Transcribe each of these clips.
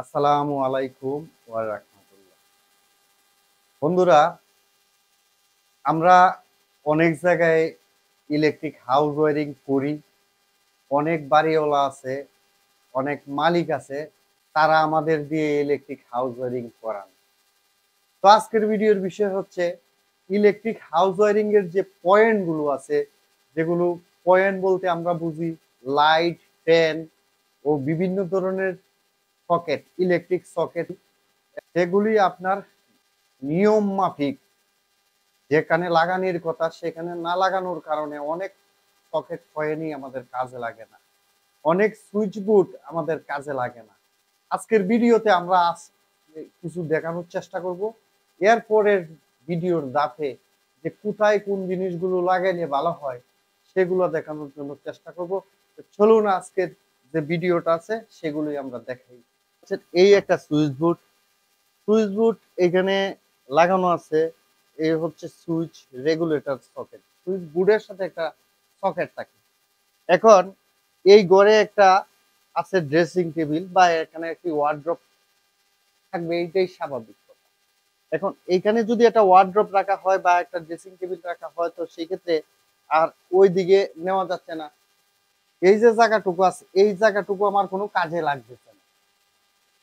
আসসালামু আলাইকুম ওয়া রাহমাতুল্লাহ। বন্ধুরা, আমরা অনেক জায়গায় ইলেকট্রিক হাউস ওয়ারিং করি, অনেক বাড়িওয়ালা আছে, অনেক মালিক আছে, তারা আমাদের দিয়ে ইলেকট্রিক হাউস ওয়ারিং করান। তো আজকের ভিডিওর বিষয় হচ্ছে ইলেকট্রিক হাউস ওয়ারিং এর যে পয়েন্টগুলো আছে, যেগুলো পয়েন্ট বলতে আমরা বুঝি লাইট ফ্যান ও বিভিন্ন ধরনের সকেট ইলেকট্রিক সকেট সেগুলি আপনার নিয়ম মাফিক। যেখানে লাগানোর কথা, সেখানে না লাগানোর কারণে অনেক সকেট পয়েন্টই আমাদের কাজে লাগে না। অনেক সুইচ বোর্ড আমাদের কাজে লাগে না। আজকের ভিডিওতে আমরা কিছু দেখানোর চেষ্টা করব। এরপরের ভিডিওর দাফে যে কোথায় কোন জিনিসগুলো লাগাইলে ভালো হয়, সেগুলো দেখানোর জন্য চেষ্টা করব। চলুন আজকের যে ভিডিওটা আছে, সেগুলোই আমরা দেখাই। এই একটা সুইচ বোর্ড সুইচ বোর্ড এখানে লাগানো আছে এই হচ্ছে সুইচ রেগুলেটর সকেট। সুইচ বোর্ডের সাথে একটা সকেট থাকে। এখন এই ঘরে একটা আছে ড্রেসিং টেবিল বা এখানে একটি ওয়ার্ড্রপ থাকবে, এইটাই স্বাভাবিক কথা। এখন এইখানে যদি একটা ওয়ার্ড্রপ রাখা হয় বা একটা ড্রেসিং টেবিল রাখা হয়, তো সেই ক্ষেত্রে আর ওই দিকে নেওয়া যাচ্ছে না। এই যে জায়গাটুকু আছে, এই জায়গাটুকু আমার কোনো কাজে লাগবে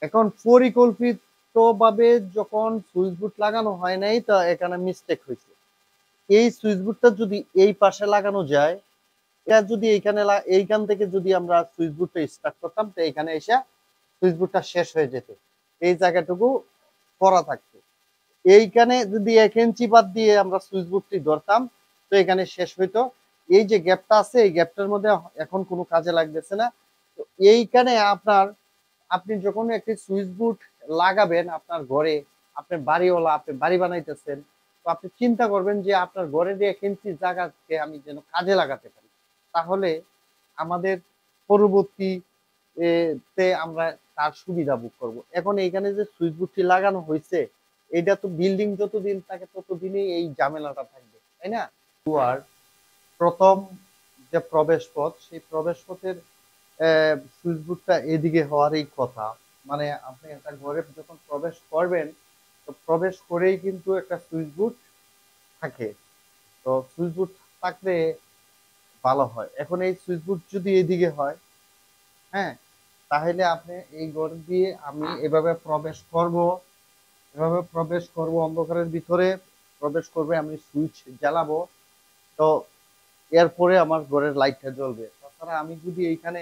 এখন পরিকল্পিতভাবে যখন সুইচ বোর্ড লাগানো হয় নাই, তা এখানে মিস্টেক হয়েছে। এই সুইচ বোর্ডটা যদি এই পাশে লাগানো যায়, এটা যদি এইখানে এইখান থেকে যদি আমরা সুইচ বোর্ডটা স্টার্ট করতাম, তো এখানে এসে সুইচ বোর্ডটা শেষ হয়ে যেত। এই জায়গাটুকু করা থাকতো। এইখানে যদি এক ইঞ্চি বাদ দিয়ে আমরা সুইচ বোর্ডটি ধরতাম, তো এখানে শেষ হইতো। এই যে গ্যাপটা আছে, এই গ্যাপটার মধ্যে এখন কোনো কাজে লাগতেছে না। তো এইখানে আপনার আপনি যখন একটি সুইচ বোর্ড লাগাবেন আপনার ঘরে আপনার বাড়িওয়ালা, আপনি বাড়ি বানাইতেছেন, তো আপনি চিন্তা করবেন যে আপনার ঘরে যে এক ইঞ্চি জায়গাকে আমি যেন কাজে লাগাতে পারি। তাহলে আমাদের পরবর্তী তে আমরা তার সুবিধা বুক করব। এখন এইখানে যে সুইচ বোর্ডটি লাগানো হয়েছে এটা তো বিল্ডিং যতদিন থাকে ততদিনই এই ঝামেলাটা থাকবে, তাই না? প্রথম যে প্রবেশ পথ, সেই প্রবেশ পথের সুইচ বোর্ডটা এদিকে হওয়ারই কথা। মানে আপনি একটা ঘরে যখন প্রবেশ করবেন, তো প্রবেশ করেই কিন্তু একটা সুইচ বোর্ড থাকে। তো সুইচ বোর্ড থাকলে ভালো হয়। এখন এই সুইচ বোর্ড যদি এদিকে হয় হ্যাঁ তাহলে আপনি এই ঘর দিয়ে আমি এভাবে প্রবেশ করব, এভাবে প্রবেশ করব অন্ধকারের ভিতরে, প্রবেশ করবে, আমি সুইচ জ্বালাবো, তো এরপরে আমার ঘরের লাইটটা জ্বলবে। তাছাড়া আমি যদি এইখানে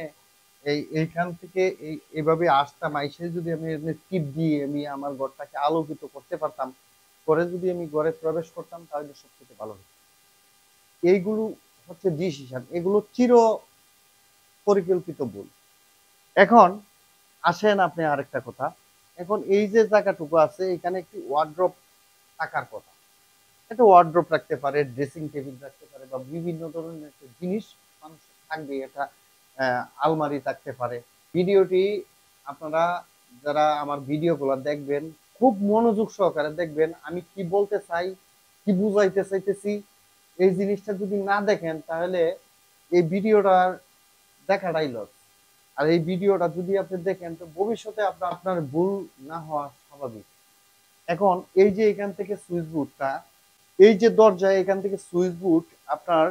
এই, এইখান থেকে এই, এভাবে আসতাম, আইসে যদি আমি টিপ দিয়ে আমি আমার ঘরটাকে আলোকিত করতে পারতাম করে যদি আমি ঘরে প্রবেশ করতাম, তাহলে সবথেকে ভালো হতো। এইগুলো হচ্ছে ডিসিশন এগুলো চির পরিকল্পিত ভুল। এখন আসেন আপনি আরেকটা কথা, এখন এই যে জায়গাটুকু আছে, এখানে একটি ওয়ার্ড্রপ থাকার কথা। একটা ওয়ার্ড্রপ রাখতে পারে ড্রেসিং টেবিল রাখতে পারে, বা বিভিন্ন ধরনের একটা জিনিস মানুষ থাকবে এটা আলমারি থাকতে পারে। ভিডিওটি আপনারা যারা আমার ভিডিওগুলো দেখবেন, খুব মনোযোগ সহকারে দেখবেন, আমি কি বলতে চাই, কি বুঝাইতে চাইতেছি, এই জিনিসটা যদি না দেখেন, তাহলে এই ভিডিওটার দেখাটাই লস আর এই ভিডিওটা যদি আপনি দেখেন, তো ভবিষ্যতে আপনার আপনার ভুল না হওয়া স্বাভাবিক। এখন এই যে এখান থেকে সুইচ বোর্ডটা এই যে দরজা এখান থেকে সুইচ বোর্ড আপনার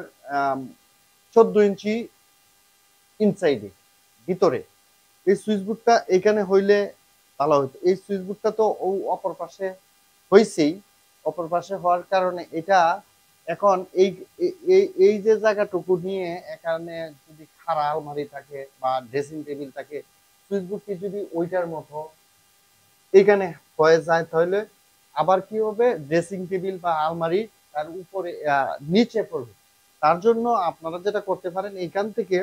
চোদ্দ ইঞ্চি ইনসাইডে ভিতরে। এই সুইচ বোর্ডটা এখানে হইলে ভালো হইতো। এই সুইচ বোর্ডটা তো ও অপর পাশে হয়েছেই অপর পাশে হওয়ার কারণে এটা এখন এই এই যে জায়গাটুকু নিয়ে এখানে যদি খাড়া আলমারি থাকে বা ড্রেসিং টেবিল থাকে সুইচ বোর্ডটি যদি ওইটার মতো এখানে হয়ে যায় তাহলে আবার কি হবে? ড্রেসিং টেবিল বা আলমারি তার উপরে নিচে পড়বে। তার জন্য আপনারা যেটা করতে পারেন এখান থেকে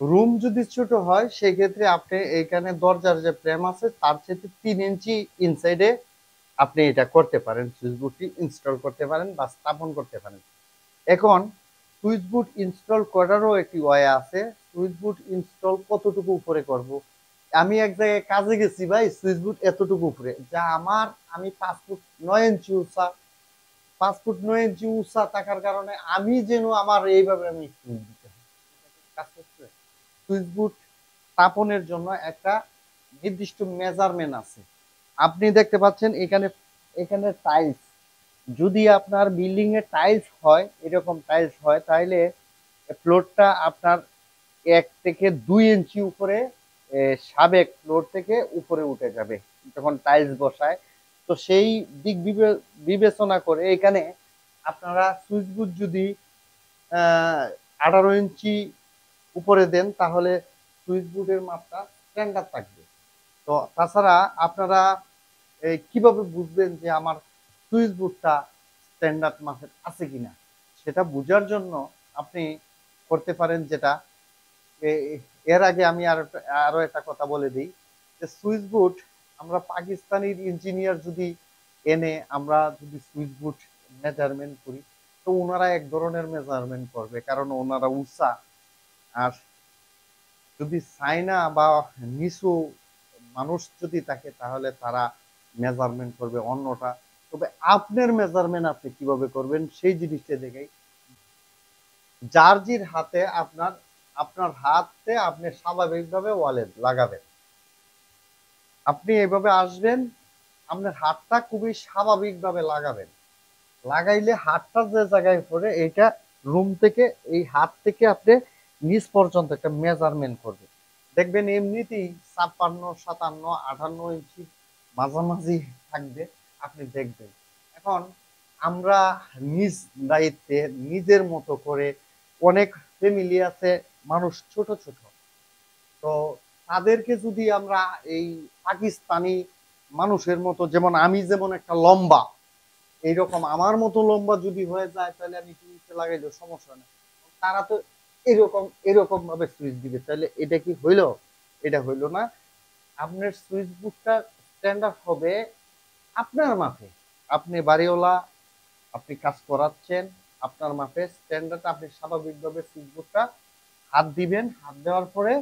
রুম যদি ছোট হয়, সেক্ষেত্রে আপনি এখানে দরজার যে ফ্রেম আছে, তার সাথে তিন ইঞ্চি ইনসাইডে আপনি এটা করতে পারেন। সুইচ বোর্ডটি ইনস্টল করতে পারেন বা স্থাপন করতে পারেন। এখন সুইচ বোর্ড ইনস্টল করারও একটি ওয়ে আছে। সুইচ বোর্ড ইনস্টল কতটুকু উপরে করব। আমি এক জায়গায় কাজে গেছি ভাই সুইচ বোর্ড এতটুকু উপরে। যা আমার, আমি পাঁচ ফুট নয় ইঞ্চি উঁচা। পাঁচ ফুট নয় ইঞ্চি উঁচা থাকার কারণে আমি যেন আমার এইভাবে আমি কাজ করতে সুইচ বোর্ড স্থাপনের জন্য একটা নির্দিষ্ট মেজারমেন্ট আছে। আপনি দেখতে পাচ্ছেন এখানে এখানে টাইলস যদি আপনার বিল্ডিং এ টাইলস হয়, এরকম টাইলস হয়, তাহলে ফ্লোরটা আপনার এক থেকে দুই ইঞ্চি উপরে সাবেক ফ্লোর থেকে উপরে উঠে যাবে যখন টাইলস বসায়। তো সেই দিক বিবে- বিবেচনা করে এখানে আপনারা সুইচ বুট যদি আঠারো ইঞ্চি উপরে দেন, তাহলে সুইচ বোর্ডের মাপটা স্ট্যান্ডার্ড থাকবে। তো তাছাড়া আপনারা এই কীভাবে বুঝবেন যে আমার সুইচ বোর্ডটা স্ট্যান্ডার্ড মাপের আছে কিনা? সেটা বোঝার জন্য আপনি করতে পারেন যেটা এর আগে আমি আর আরও একটা কথা বলে দিই, যে সুইচ বোর্ড আমরা পাকিস্তানির ইঞ্জিনিয়ার যদি এনে আমরা যদি সুইচ বোর্ড মেজারমেন্ট করি, তো ওনারা এক ধরনের মেজারমেন্ট করবে, কারণ ওনারা উষা আর যদি চাইনা বা নিচু মানুষ যদি থাকে, তাহলে তারা মেজারমেন্ট করবে অন্যটা। তবে আপনার মেজারমেন্ট আপনি কীভাবে করবেন, সেই জিনিসটা দেখেই। জার্জির হাতে আপনার আপনার হাতে আপনি স্বাভাবিকভাবে ওয়ালেট লাগাবেন। আপনি এভাবে আসবেন, আপনার হাতটা খুবই স্বাভাবিকভাবে লাগাবেন। লাগাইলে হাতটা যে জায়গায় পড়ে, এইটা রুম থেকে, এই হাত থেকে আপনি নিচ পর্যন্ত একটা মেজারমেন্ট করবে। দেখবেন এমনিতেই ছাপ্পান্ন, সাতান্ন, আটান্ন ইঞ্চি মাঝামাঝি থাকবে, আপনি দেখবেন। এখন আমরা নিজ দায়িত্বে, নিজের মতো করে অনেক ফ্যামিলি আছে, মানুষ ছোট ছোট। তো তাদেরকে যদি আমরা এই পাকিস্তানি মানুষের মতো, যেমন আমি যেমন একটা লম্বা, এইরকম আমার মতো লম্বা যদি হয়ে যায়, তাহলে আমি টিভিতে লাগাইলেও সমস্যা নেই। তারা তো এরকম এরকম ভাবে সুইচ দিবে। তাহলে এটা কি হইল? এটা হইল না। আপনার সুইচ বুকটা স্ট্যান্ডার্ড হবে আপনার মাপে। আপনি বাড়িওয়ালা, আপনি কাজ করাচ্ছেন, আপনার মাপে স্ট্যান্ডার্ড আপনি স্বাভাবিকভাবে সুইচ বুকটা হাত দিবেন। হাত দেওয়ার পরে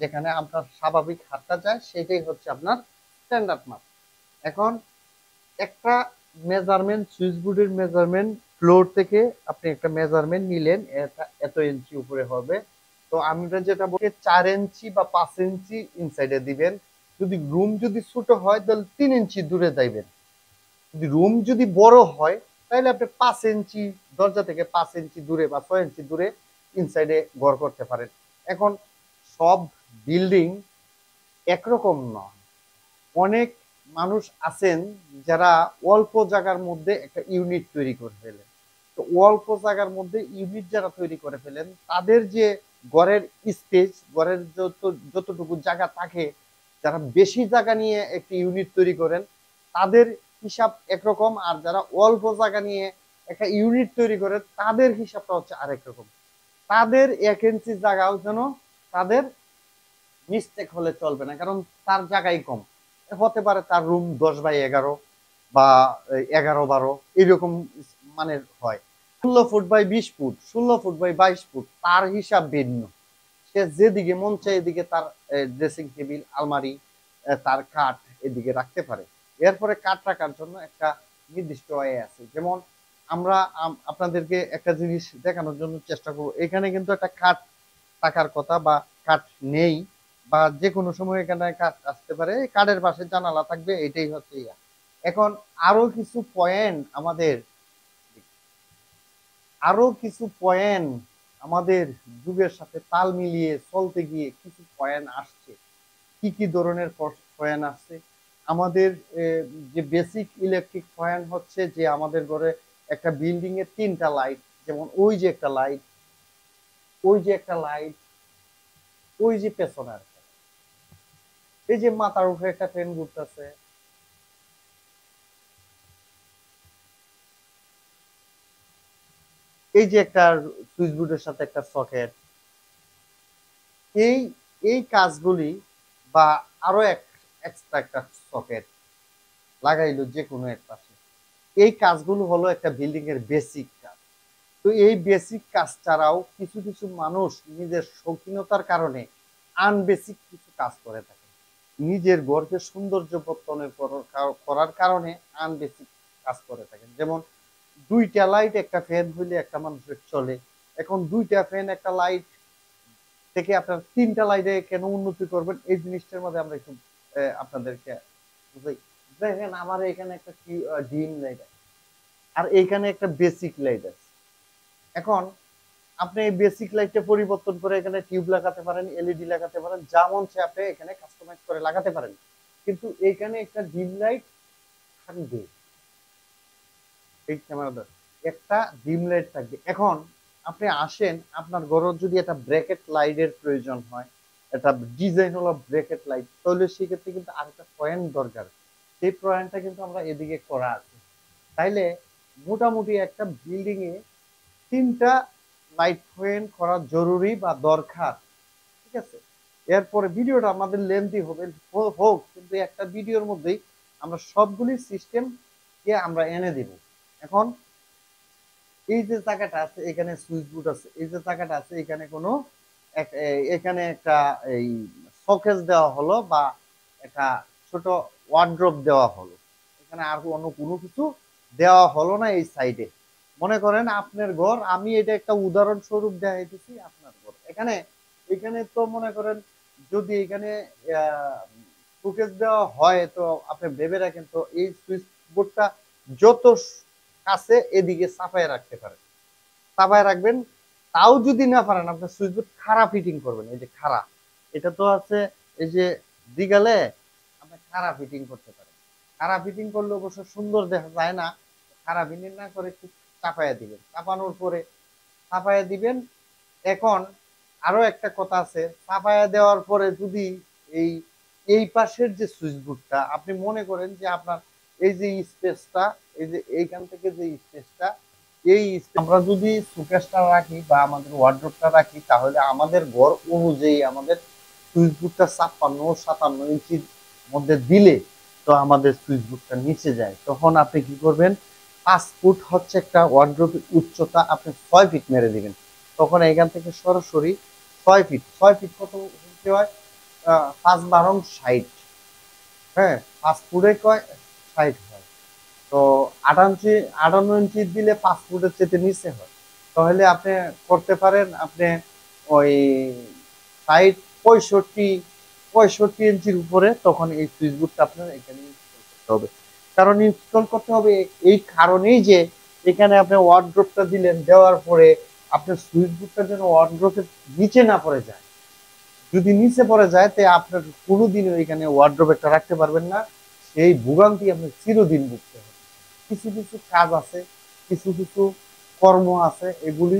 যেখানে আপনার স্বাভাবিক হাতটা যায় সেটাই হচ্ছে আপনার স্ট্যান্ডার্ড মাপ। এখন একটা মেজারমেন্ট সুইচ বোর্ডের মেজারমেন্ট ফ্লোর থেকে আপনি একটা মেজারমেন্ট নিলেন এত ইঞ্চি উপরে হবে। তো আমরা যেটা বলি চার ইঞ্চি বা পাঁচ ইঞ্চি ইনসাইডে দিবেন। যদি রুম যদি ছোট হয়, তাহলে তিন ইঞ্চি দূরে যাইবেন। যদি রুম যদি বড় হয়, তাহলে আপনি পাঁচ ইঞ্চি দরজা থেকে পাঁচ ইঞ্চি দূরে বা ছয় ইঞ্চি দূরে ইনসাইডে ঘর করতে পারেন। এখন সব বিল্ডিং একরকম নয়। অনেক মানুষ আছেন যারা অল্প জায়গার মধ্যে একটা ইউনিট তৈরি করে ফেলেন। তো অল্প জায়গার মধ্যে ইউনিট যারা তৈরি করে ফেলেন, তাদের যে ঘরের স্পেস, ঘরের যত, যতটুকু জায়গা থাকে, যারা বেশি জায়গা নিয়ে একটি ইউনিট তৈরি করেন, তাদের হিসাব একরকম। আর যারা অল্প জায়গা নিয়ে একটা ইউনিট তৈরি করে তাদের হিসাবটা হচ্ছে আরেক রকম। তাদের এক ইঞ্চি জায়গাও যেন তাদের মিস্টেক হলে চলবে না, কারণ তার জায়গাই কম। হতে পারে তার রুম দশ বাই এগারো বা এগারো বারো, এরকম মানের হয়। ষোলো ফুট বাই বিশ ফুট, ষোলো ফুট বাই বাইশ ফুট, তার হিসাব ভিন্ন। সে যেদিকে মন চায় এদিকে তার ড্রেসিং টেবিল আলমারি তার কাঠ এদিকে রাখতে পারে। এরপরে কাঠ রাখার জন্য একটা নির্দিষ্ট ওয়ে আছে। যেমন আমরা আপনাদেরকে একটা জিনিস দেখানোর জন্য চেষ্টা করব। এখানে কিন্তু একটা কাঠ থাকার কথা বা কাঠ নেই বা যে কোনো সময় এখানে কাঠ আসতে পারে। এই কাঠের পাশে জানালা থাকবে, এটাই হচ্ছে ইয়া। এখন আরও কিছু পয়েন্ট আমাদের আরও কিছু পয়েন্ট আমাদের যুগের সাথে তাল মিলিয়ে চলতে গিয়ে কিছু পয়েন্ট আসছে। কি কি ধরনের পয়েন্ট আসছে? আমাদের যে বেসিক ইলেকট্রিক পয়েন্ট হচ্ছে যে আমাদের ঘরে একটা বিল্ডিং এর তিনটা লাইট যেমন ওই যে একটা লাইট ওই যে একটা লাইট ওই যে পেছনে এই যে মাথার উপরে একটা ফ্যান ঘুরতেছে এই যে একটা সুইচ বোর্ডের সাথে একটা সকেট, এই এই কাজগুলি বা আরও এক এক্সট্রা একটা সকেট লাগাইলো যে কোনো এক পাশে। এই কাজগুলো হলো একটা বিল্ডিং এর বেসিক কাজ। তো এই বেসিক কাজ ছাড়াও কিছু কিছু মানুষ নিজের শৌখিনতার কারণে আনবেসিক কিছু কাজ করে থাকে। নিজের ঘরকে সৌন্দর্য বর্তনের করার কারণে আনবেসিক কাজ করে থাকেন যেমন দুইটা লাইট একটা ফ্যান হইলে একটা মানুষের চলে। এখন দুইটা ফ্যান একটা লাইট থেকে আপনার তিনটা লাইটে কেন উন্নতি করবেন? এই জিনিসটার মধ্যে আমরা একটু আপনাদেরকে দেখেন, আমার এখানে একটা ডিম লাইট আছে। আর এখানে একটা বেসিক লাইট আছে। এখন আপনি এই বেসিক লাইটটা পরিবর্তন করে এখানে টিউব লাগাতে পারেন এলইডি লাগাতে পারেন যা মন আপনি এখানে কাস্টমাইজ করে লাগাতে পারেন। কিন্তু এখানে একটা ডিম লাইট থাকবে। এই ক্যামেরা একটা ডিম লাইট থাকবে। এখন আপনি আসেন, আপনার ঘরে যদি একটা ব্র্যাকেট লাইটের প্রয়োজন হয়, একটা ডিজাইন হলো ব্র্যাকেট লাইট তাহলে সেক্ষেত্রে কিন্তু আরেকটা পয়েন্ট দরকার। সেই পয়েন্টটা কিন্তু আমরা এদিকে করা আছে। তাইলে মোটামুটি একটা বিল্ডিং এ তিনটা লাইট পয়েন্ট করা জরুরি বা দরকার। ঠিক আছে? এরপরে ভিডিওটা আমাদের লেন্থি হবে হোক, কিন্তু একটা ভিডিওর মধ্যেই আমরা সবগুলি সিস্টেম কে আমরা এনে দিব। এখন এই যে জায়গাটা আছে, এখানে সুইচ বোর্ড আছে, এই যে জায়গাটা আছে, এখানে কোনো এখানে একটা এই শোকেস দেওয়া হলো বা একটা ছোট ওয়ার্ড্রপ দেওয়া হলো। এখানে আর অন্য কোনো কিছু দেওয়া হলো না এই সাইডে। মনে করেন আপনার ঘর, আমি এটা একটা উদাহরণস্বরূপ দেখাইতেছি আপনার ঘর। এখানে এখানে তো মনে করেন যদি এখানে শোকেস দেওয়া হয়, তো আপনি ভেবে রাখেন তো এই সুইচ বোর্ডটা যত কাছে এদিকে চাপায় রাখতে পারেন চাপায় রাখবেন, তাও যদি না পারেন, আপনার সুইচ বোর্ড খারাপ ফিটিং করবেন, এই যে খারাপ এটা তো আছে, এই যে দিগালে আপনি খারাপ ফিটিং করতে পারেন। খারাপ ফিটিং করলে অবশ্য সুন্দর দেখা যায় না খারাপ ফিটিং না করে একটু চাপায়া দিবেন। চাপানোর পরে চাপায়া দিবেন। এখন আরও একটা কথা আছে চাপায়া দেওয়ার পরে যদি এই এই পাশের যে সুইচ বোর্ডটা, আপনি মনে করেন যে আপনার এই যে স্পেসটা, এই যে এইখান থেকে যে স্পেসটা, এই আমরা যদি সুকেসটা রাখি বা আমাদের ওয়ার্ড্রপটা রাখি, তাহলে আমাদের ঘর অনুযায়ী আমাদের সুইচ বোর্ডটা ছাপ্পান্ন, সাতান্ন ইঞ্চির মধ্যে দিলে তো আমাদের সুইচ বোর্ডটা নিচে যায়। তখন আপনি কি করবেন? পাঁচ ফুট হচ্ছে একটা ওয়ার্ড্রপের উচ্চতা, আপনি ছয় ফিট মেরে দিবেন। তখন এখান থেকে সরাসরি ছয় ফিট ছয় ফিট কত হতে হয়? পাঁচ বারং ষাট। হ্যাঁ পাঁচ ফুটে কয় ষাট হয়। তো আটান্ন ইঞ্চি আটান্ন ইঞ্চি দিলে পাঁচ ফুটের চেতে নিচে হয়। তাহলে আপনি করতে পারেন, আপনি ওই ষাট পঁয়ষট্টি পঁয়ষট্টি ইঞ্চির উপরে তখন এই সুইচ বোর্ডটা আপনার এখানে ইনস্টল করতে হবে। কারণ ইনস্টল করতে হবে এই কারণেই যে এখানে আপনি ওয়ার্ড্রপটা দিলেন, দেওয়ার পরে আপনার সুইচ বোর্ডটা যেন ওয়ার্ড্রপের নিচে না পড়ে যায়। যদি নিচে পড়ে যায়, তে আপনার কোনোদিনও এখানে ওয়ার্ড্রপ একটা রাখতে পারবেন না। সেই ভোগান্তি আপনার চিরদিন ভুগতে হবে। কিছু কিছু কাজ আছে, কিছু কিছু কর্ম আছে, এগুলি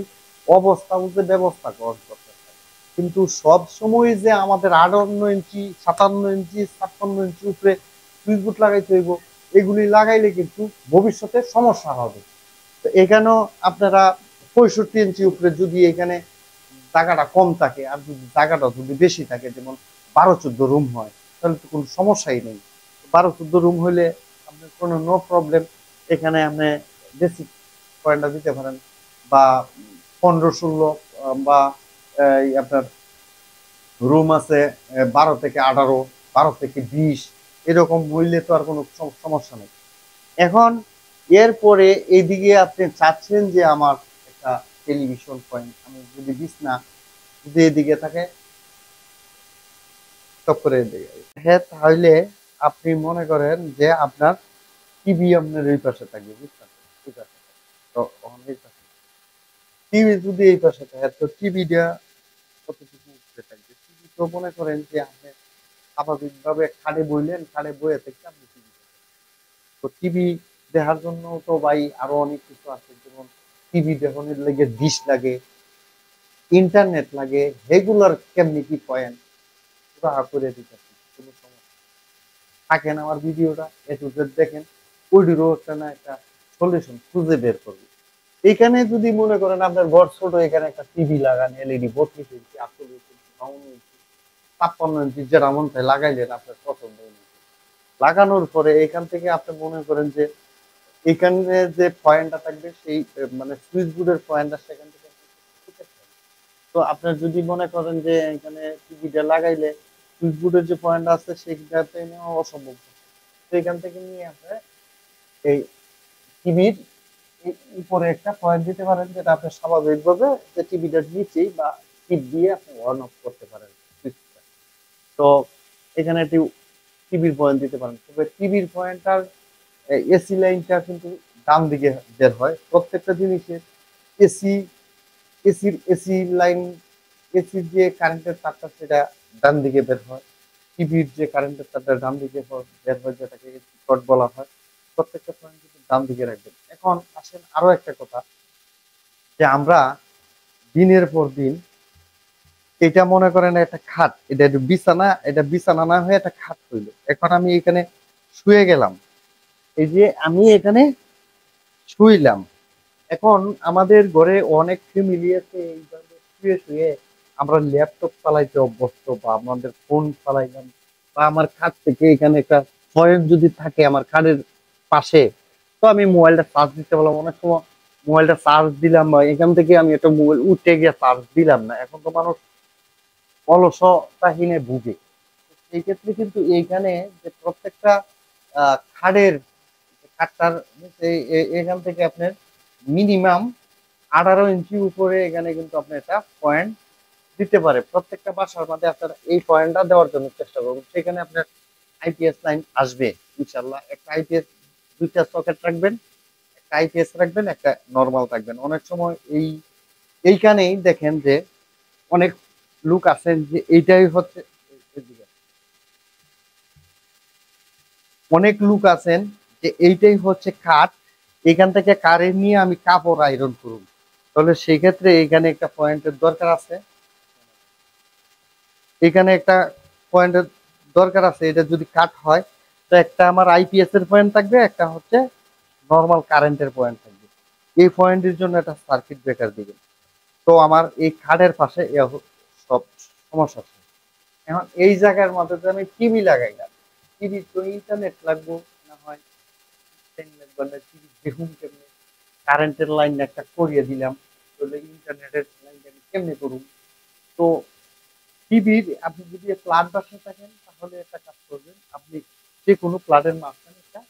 অবস্থা বুঝে ব্যবস্থা গ্রহণ করতে হয় কিন্তু সব সময় যে আমাদের আটান্ন ইঞ্চি, সাতান্ন ইঞ্চি, ছাপ্পান্ন ইঞ্চি উপরে সুইচ বোর্ড লাগাইতে হইব, এগুলি লাগাইলে কিন্তু ভবিষ্যতে সমস্যা হবে। তো এখানেও আপনারা পঁয়ষট্টি ইঞ্চি উপরে যদি এখানে জায়গাটা কম থাকে, আর যদি জায়গাটা যদি বেশি থাকে, যেমন বারো চোদ্দ রুম হয়, তাহলে তো কোনো সমস্যাই নেই। বারো চোদ্দ রুম হইলে আপনার কোনো নো প্রবলেম এখানে আপনি বেসিক পয়েন্টটা দিতে পারেন। বা পনেরো ষোলো বা আপনার রুম আছে বারো থেকে আঠারো, বারো থেকে বিশ, এরকম মূল্যে তো আর কোনো সম- সমস্যা নেই। এখন এরপরে এইদিকে আপনি চাচ্ছেন যে আমার একটা টেলিভিশন পয়েন্ট আমি যদি বিছনা যদি এদিকে থাকে, টপ করে হ্যাঁ তাহলে আপনি মনে করেন যে আপনার টিভি আপনার এই পাশে থাকবে, বুঝছেন? তো এই পাশে টিভি যদি এই পাশে থাকে, তো টিভিটা কতটুকু থাকবে? টিভি তো মনে করেন যে আপনি স্বাভাবিকভাবে খাটে বইলেন খাটে বইয়ে থেকে আপনি টিভি তো টিভি দেখার জন্য তো ভাই আরও অনেক কিছু আছে, যেমন টিভি দেখানোর লাগে ডিশ লাগে, ইন্টারনেট লাগে, রেগুলার কেমনি কি পয়েন্ট পুরো করে দিতে। থাকেন আমার ভিডিওটা, একটু দেখেন, ওইটিরও একটা না একটা সলিউশন খুঁজে বের করবে এখানে যদি মনে করেন আপনার ঘর ছোট, এখানে একটা টিভি লাগান এলইডি বত্রিশ ইঞ্চি আটচল্লিশ ইঞ্চি বাউন্ন ইঞ্চি ছাপ্পান্ন ইঞ্চি যেটা মন চায় লাগাইলেন আপনার পছন্দ। লাগানোর পরে এখান থেকে আপনি মনে করেন যে এখানে যে পয়েন্টটা থাকবে, সেই মানে সুইচ বোর্ডের পয়েন্টটা সেখান থেকে। তো আপনার যদি মনে করেন যে এখানে টিভিটা লাগাইলে সুইচ বোর্ডের যে পয়েন্ট আছে সেইটাতে নেওয়া অসম্ভব। তো এখান থেকে নিয়ে আপনি এই টিভির উপরে একটা পয়েন্ট দিতে পারেন, যেটা আপনি স্বাভাবিকভাবে যে টিভিটার নিচেই বা টিপ দিয়ে আপনি অন অফ করতে পারেন সুইচটা তো এখানে একটি টিভির পয়েন্ট দিতে পারেন। তবে টিভির পয়েন্টটার এসি লাইনটা কিন্তু ডান দিকে বের হয়। প্রত্যেকটা জিনিসের এসি এসির এসি লাইন এসির যে কারেন্টের তারটা, সেটা ডান দিকে বের হয়। টিভির যে কারেন্টের তারটা ডান দিকে বের হয় যেটাকে শর্ট বলা হয়। প্রত্যেকটা পয়েন্ট কিন্তু ডান দিকে রাখবেন। এখন আসেন আরও একটা কথা, যে আমরা দিনের পর দিন এটা মনে করেন একটা খাট, এটা একটু বিছানা, এটা বিছানা না হয়ে একটা খাট হইল। এখন আমি এখানে শুয়ে গেলাম। এই যে আমি এখানে শুইলাম। এখন আমাদের ঘরে অনেক ফ্যামিলি আছে এইভাবে শুয়ে শুয়ে আমরা ল্যাপটপ চালাইতে অভ্যস্ত বা আমাদের ফোন চালাইলাম বা আমার খাট থেকে এখানে একটা পয়েন্ট যদি থাকে আমার খাটের পাশে, তো আমি মোবাইলটা চার্জ দিতে পারলাম। অনেক সময় মোবাইলটা চার্জ দিলাম বা এখান থেকে আমি একটা মোবাইল উঠে গিয়ে চার্জ দিলাম না। এখন তো মানুষ অলসতাহীনে ভুগে। সেই ক্ষেত্রে কিন্তু এইখানে যে প্রত্যেকটা খাড়ের খাটটার এখান থেকে আপনার মিনিমাম আঠারো ইঞ্চি উপরে এখানে কিন্তু আপনি একটা পয়েন্ট দিতে পারে। প্রত্যেকটা বাসার মধ্যে আপনার এই পয়েন্টটা দেওয়ার জন্য চেষ্টা করুন। সেখানে আপনার আইপিএস লাইন আসবে ইনশাল্লাহ একটা আইপিএস দুইটা সকেট রাখবেন, একটা আইপিএস রাখবেন, একটা নর্মাল রাখবেন। অনেক সময় এই, এইখানেই দেখেন যে অনেক লুক আছেন যে এইটাই হচ্ছে অনেক লুক আছেন যে এইটাই হচ্ছে কাঠ, এখান থেকে কারে নিয়ে আমি কাপড় আয়রন করুন। তাহলে সেই ক্ষেত্রে এখানে একটা পয়েন্টের দরকার আছে। এখানে একটা পয়েন্টের দরকার আছে, এটা যদি কাট হয়, তো একটা আমার আইপিএস এর পয়েন্ট থাকবে, একটা হচ্ছে নর্মাল কারেন্টের পয়েন্ট থাকবে। এই পয়েন্টের জন্য একটা সার্কিট ব্রেকার দিবে। তো আমার এই খাটের পাশে সব সমস্যা আছে। এখন এই জায়গার মধ্যে আমি টিভি লাগাইলাম। টিভি তো ইন্টারনেট লাগবো না হয় টিভি দেখুন কারেন্টের লাইন একটা করিয়ে দিলাম ইন্টারনেটের লাইনটা আমি কেমনে করুন তো টিভির আপনি যদি প্লাট বাসায় থাকেন, তাহলে একটা কাজ করবেন। আপনি যে কোনো প্লাটের মাঝখানে একটা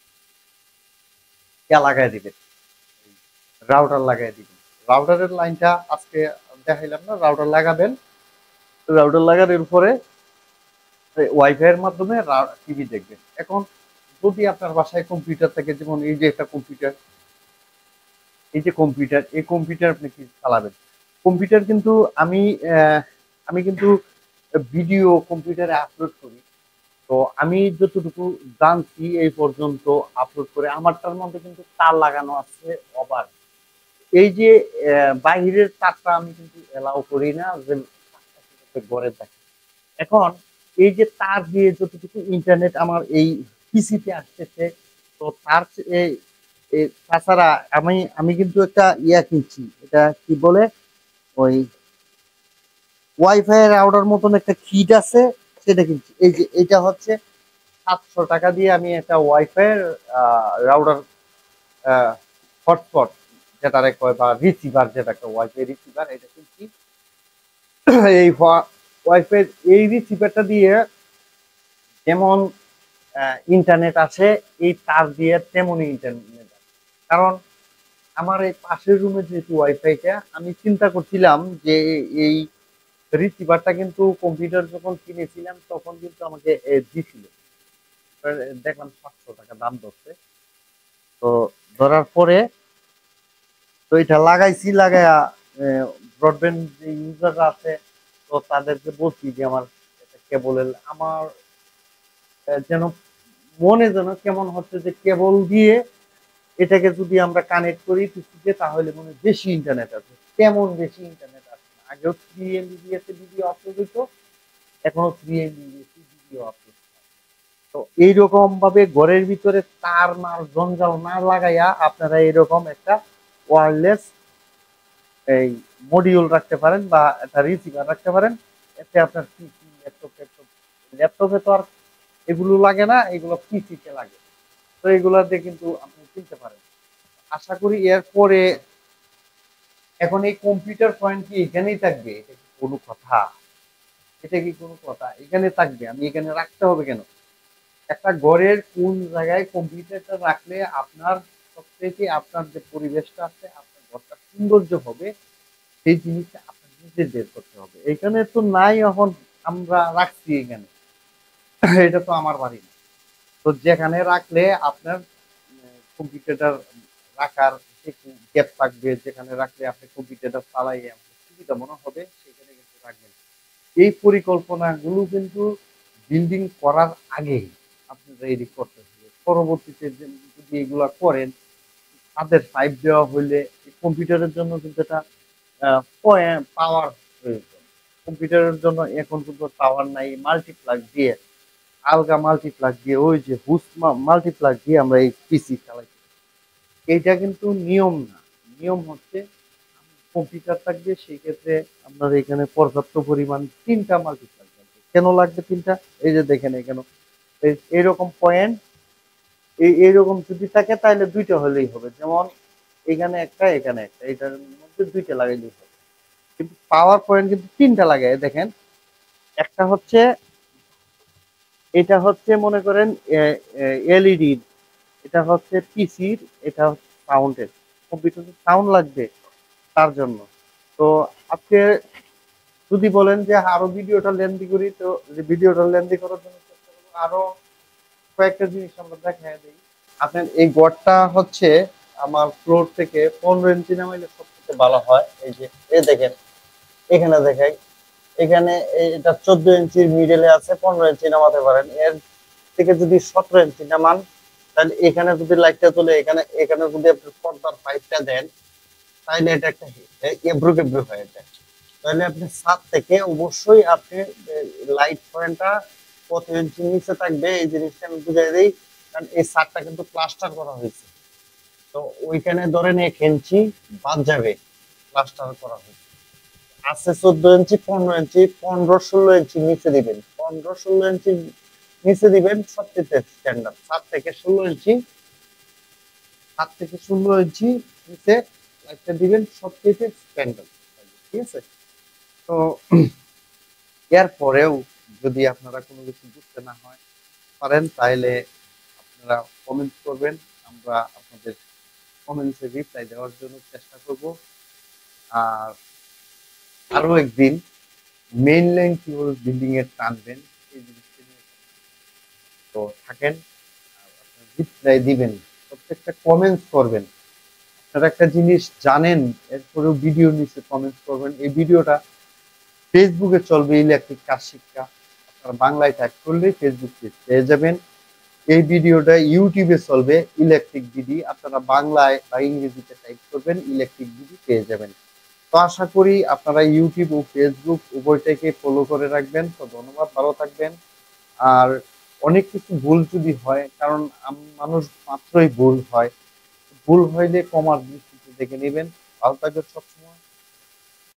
ইয়া লাগাই দিবেন। রাউটার লাগাই দিবেন। রাউটারের লাইনটা আজকে দেখাইলাম না রাউটার লাগাবেন। রাউটার লাগানোর পরে ওয়াইফাই এর মাধ্যমে টিভি দেখবেন। এখন যদি আপনার বাসায় কম্পিউটার থাকে, যেমন এই যে একটা কম্পিউটার এই যে কম্পিউটার এই কম্পিউটার আপনি কি চালাবেন? কম্পিউটার কিন্তু আমি আমি কিন্তু ভিডিও কম্পিউটারে আপলোড করি। তো আমি যতটুকু জানছি এই পর্যন্ত আপলোড করে আমারটার মধ্যে কিন্তু তার লাগানো আছে অবার এই যে বাহিরের তারটা আমি কিন্তু এলাও করি না, যে গড়ে থাকে। এখন এই যে তার দিয়ে যতটুকু ইন্টারনেট আমার এই পিসিতে আসতেছে, তো তার এই তাছাড়া আমি আমি কিন্তু একটা ইয়া কিনছি। এটা কি বলে? ওই ওয়াইফাই রাউটার মতন একটা কিট আছে, সেটা কিনছি। এই যে এটা হচ্ছে সাতশো টাকা দিয়ে আমি একটা ওয়াইফাই রাউটার হটস্পট যেটা কয় বা রিসিভার যেটা একটা ওয়াইফাই রিসিভার এটা কিনছি। এই ওয়াইফাই এই রিসিভারটা দিয়ে যেমন ইন্টারনেট আছে, এই তার দিয়ে তেমনই ইন্টারনেট কারণ আমার এই পাশের রুমে যেহেতু ওয়াইফাইটা আমি চিন্তা করছিলাম যে এই রিসিভারটা কিন্তু কম্পিউটার যখন কিনেছিলাম, তখন কিন্তু আমাকে দিছিল। দেখলাম সাতশো টাকা দাম ধরছে। তো ধরার পরে তো এটা লাগাইছি, লাগাইয়া ব্রডব্যান্ড যে ইউজাররা আছে, তো তাদেরকে বলছি যে আমার কেবলের, আমার যেন মনে যেন কেমন হচ্ছে যে কেবল দিয়ে এটাকে যদি আমরা কানেক্ট করি পিসিতে তাহলে মনে বেশি ইন্টারনেট আছে। কেমন বেশি ইন্টারনেট আগেও থ্রি এমবিবিএস এ ভিডিও আপলোড হইতো এখনও three M Mbps video upload তো এইরকম ভাবে ঘরের ভিতরে তার মার জঞ্জাল না লাগাইয়া আপনারা এরকম একটা ওয়ারলেস এই মডিউল রাখতে পারেন বা একটা রিসিভার রাখতে পারেন, এতে আপনার পিসি ল্যাপটপ ল্যাপটপে তো আর এগুলো লাগে না, এগুলো পিসিতে লাগে। তো এগুলাতে কিন্তু আপনি কিনতে পারেন। আশা করি এরপরে এখন এই কম্পিউটার পয়েন্ট কি এখানেই থাকবে? এটা কি কোনো কথা? এটা কি কোনো কথা? এখানে থাকবে। আমি এখানে রাখতে হবে কেন? একটা ঘরের কোন জায়গায় কম্পিউটারটা রাখলে আপনার সবথেকে আপনার যে পরিবেশটা আছে, আপনার ঘরটা সৌন্দর্য হবে, সেই জিনিসটা আপনার নিজে বের করতে হবে। এখানে তো নাই এখন, আমরা রাখছি এখানে। এটা তো আমার বাড়ি না। তো যেখানে রাখলে আপনার কম্পিউটার রাখার গ্যাপ থাকবে, যেখানে রাখলে আপনি কম্পিউটারটা চালাই সুবিধা মনে হবে, সেখানে কিন্তু রাখবেন। এই পরিকল্পনাগুলো কিন্তু বিল্ডিং করার আগেই আপনি রেডি করতে হবে। পরবর্তীতে যদি এগুলা করেন, তাদের পাইপ দেওয়া হইলে কম্পিউটারের জন্য কিন্তু এটা পাওয়ার প্রয়োজন। কম্পিউটারের জন্য এখন কিন্তু পাওয়ার নাই মাল্টিপ্লাগ দিয়ে, আলগা মাল্টিপ্লাগ দিয়ে, ওই যে হুস মাল্টিপ্লাগ দিয়ে আমরা এই পিসি চালাই এইটা কিন্তু নিয়ম না। নিয়ম হচ্ছে কম্পিউটার থাকবে সেই ক্ষেত্রে আপনার এখানে পর্যাপ্ত পরিমাণ তিনটা মাল্টিপ্লাগ লাগবে কেন লাগবে তিনটা? এই যে দেখেন এখানে। এই- এইরকম পয়েন্ট, এই, এইরকম যদি থাকে তাহলে দুইটা হলেই হবে। যেমন এখানে একটা এখানে একটা, এটার মধ্যে দুইটা লাগাইলেই হবে। কিন্তু পাওয়ার পয়েন্ট কিন্তু তিনটা লাগে দেখেন। একটা হচ্ছে, এটা হচ্ছে মনে করেন এলইডি এটা হচ্ছে পিসির এটা সাউন্ডের কম্পিউটারে সাউন্ড লাগবে তার জন্য। তো আজকে যদি বলেন যে আরও ভিডিওটা লেন্দি করি, তো ভিডিওটা লেন্দি করার জন্য আরও কয়েকটা জিনিস আমরা দেখাই দিই। আপনার এই গড়টা হচ্ছে আমার ফ্লোর থেকে পনেরো ইঞ্চি নামাইলে সবথেকে ভালো হয়। এই যে, এই দেখেন, এখানে দেখাই। এখানে এটা চোদ্দ ইঞ্চির মিডলে আছে, পনেরো ইঞ্চি নামাতে পারেন। এর থেকে যদি সতেরো ইঞ্চি নামান তাহলে এখানে যদি লাইটটা তুলে এখানে এখানে যদি আপনি পর্দার পাইপটা দেন, তাহলে এটা একটা এব্রু কেব্রু হয়ে যায়। তাহলে আপনি ছাদ থেকে অবশ্যই আপনি লাইট পয়েন্টটা কত ইঞ্চি নিচে থাকবে, এই জিনিসটা আমি বুঝাই দিই, কারণ এই ছাদটা কিন্তু প্লাস্টার করা হয়েছে। তো ওইখানে ধরেন এক ইঞ্চি বাদ যাবে প্লাস্টার করা হয়েছে। আছে চোদ্দ ইঞ্চি পনেরো ইঞ্চি পনেরো ষোলো ইঞ্চি নিচে দিবেন। পনেরো ষোলো ইঞ্চি নিচে দিবেন সবচেয়ে স্ট্যান্ডার্ড সাত থেকে ষোলো ইঞ্চি সাত থেকে ষোলো ইঞ্চি নিচে দিবেন স্ট্যান্ডার্ড ঠিক আছে? তো যদি আপনারা কোনো কিছু বুঝতে না হয়, পারেন তাহলে আপনারা কমেন্ট করবেন। আমরা আপনাদের কমেন্টসে রিপ্লাই দেওয়ার জন্য চেষ্টা করব। আর আরও একদিন মেইন লাইন কীভাবে বিল্ডিং এর টানবেন এই জিনিসটা নিয়ে তো থাকেন রিপ্লাই দিবেন, প্রত্যেকটা কমেন্টস করবেন। আপনারা একটা জিনিস জানেন, এরপরেও ভিডিও নিচে কমেন্টস করবেন। এই ভিডিওটা ফেসবুকে চলবে ইলেকট্রিক কাজ শিক্ষা। আপনারা বাংলায় টাইপ করলেই ফেসবুক পেজ পেয়ে যাবেন। এই ভিডিওটা ইউটিউবে চলবে, ইলেকট্রিক বিডি। আপনারা বাংলায় বা ইংরেজিতে টাইপ করবেন, ইলেকট্রিক বিডি পেয়ে যাবেন। তো আশা করি আপনারা ইউটিউব ও ফেসবুক উভয়টাকে ফলো করে রাখবেন। তো ধন্যবাদ, ভালো থাকবেন। আর অনেক কিছু ভুল যদি হয়, কারণ মানুষ মাত্রই ভুল হয়। ভুল হইলে কমার দৃষ্টিতে দেখে নেবেন। ভালো থাকবেন সবসময়